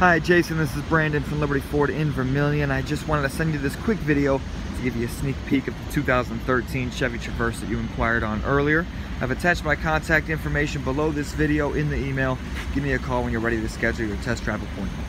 Hi Jason, this is Brandon from Liberty Ford in Vermilion. I just wanted to send you this quick video to give you a sneak peek of the 2013 Chevy Traverse that you inquired on earlier. I've attached my contact information below this video in the email. Give me a call when you're ready to schedule your test drive appointment.